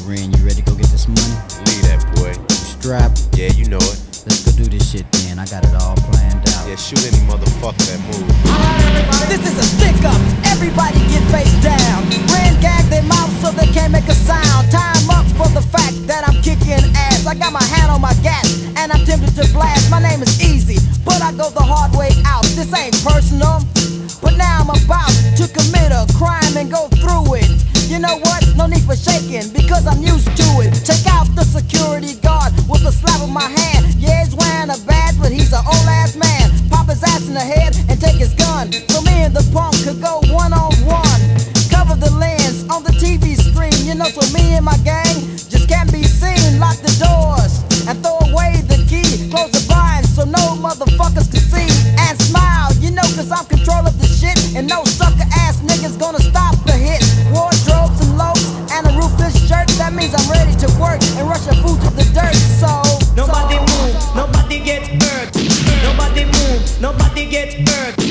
Loren, you ready to go get this money? Leave that boy. You strapped? Yeah, you know it. Let's go do this shit then. I got it all planned out. Yeah, shoot any motherfucker that move. This is a stick up. Everybody get face down. Ren gag their mouth so they can't make a sound. Time up for the fact that I'm kicking ass. I got my hand on my gas and I'm tempted to blast. My name is Eazy, but I go the hard way out. This ain't personal, but now I'm about punk could go one on one. Cover the lens on the TV screen. You know, so me and my gang just can't be seen. Lock the doors and throw away the key. Close the blinds so no motherfuckers can see. And smile, you know, cause I'm control of the shit. And no sucker ass niggas gonna stop the hit. Wardrobes and loafs and a roofless shirt. That means I'm ready to work and rush a food to the dirt. So Nobody so, move, nobody get hurt. Nobody move, nobody get hurt.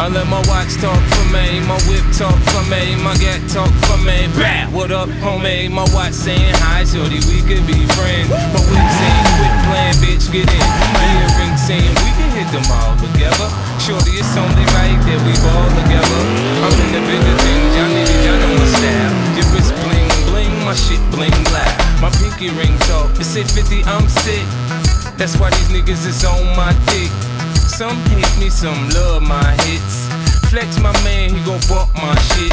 I let my watch talk for me, my whip talk for me, my gat talk for me. Bah! What up, homie? My watch saying hi, shorty, we could be friends. My whip saying quit playing, bitch, get in. My earring saying we can hit them all together. Shorty, it's only right that we ball together. I'm in the bigger things, y'all niggas, y'all know my style. Your wrist bling bling, my shit bling black. My pinky ring talk, it say 50, I'm sick. That's why these niggas is on my dick. Some hate me, some love my hits. Flex my man, he gon' bump my shit.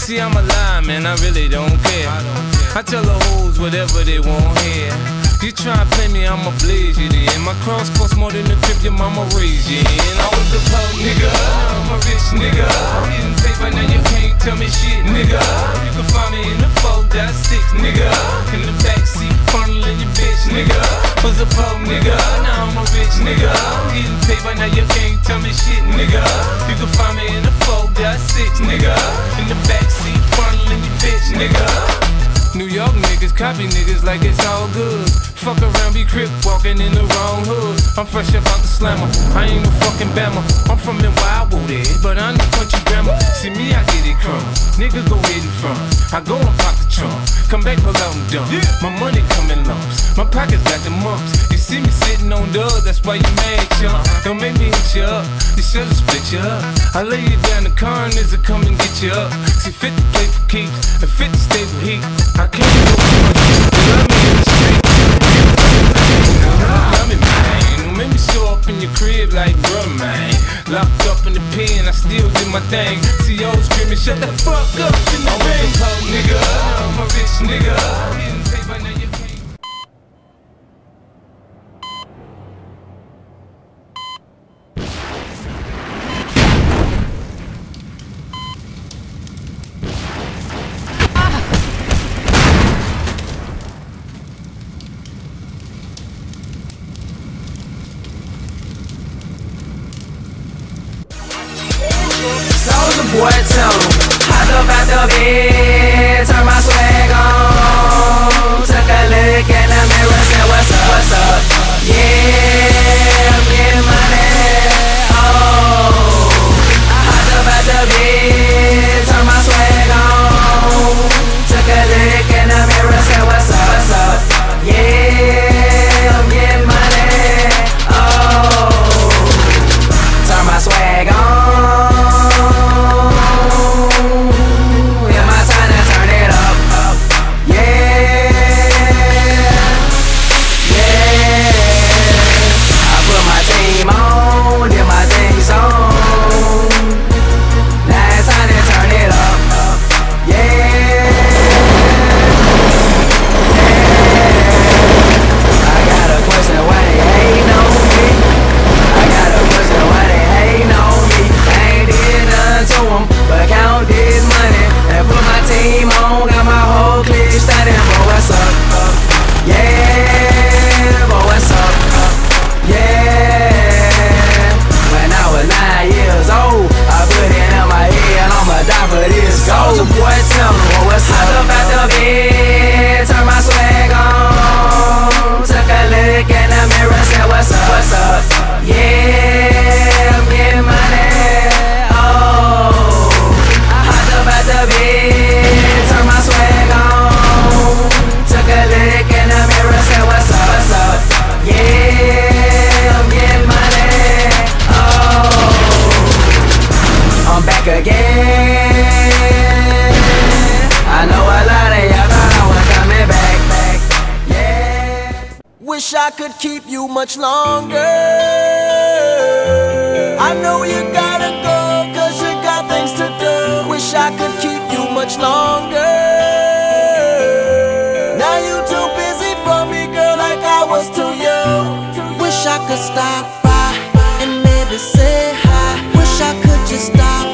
See, I'm a lie, man, I really don't care. I tell the hoes whatever they want here. You try to play me, I'ma blaze you then. My cross costs more than the crib your mama raised you in. I was a poor nigga, now I'm a rich nigga. Getting paper, now you can't tell me shit, nigga. You can find copy niggas like it's all good. Fuck around, be crip walking in the wrong hood. I'm fresh about the slammer. I ain't no fucking bammer. I'm from in Wildwood, eh, but I'm the country grammar. See me, I get it crumb. Nigga go hidden from. I go and pop the trunk. Come back, pull out and dump. My money come in lumps. My pockets got the mumps. You see me sitting on dubs, that's why you mad, chump. Don't make me hit you up. This shit'll split you up. I lay you down, the coroner's will come and get you up. See, 50 play for keeps, and 50 stay with heat. I can't go like man. Locked up in the pen, I still do my thing. Screaming, shut the fuck up in the ring. Nigga, I'm a rich nigga. Boy tell 'em, Hot up out the bed Turn my swag wish I could keep you much longer. I know you gotta go, cause you got things to do. Wish I could keep you much longer. Now you too busy for me, girl, like I was to you. Wish I could stop by and maybe say hi. Wish I could just stop.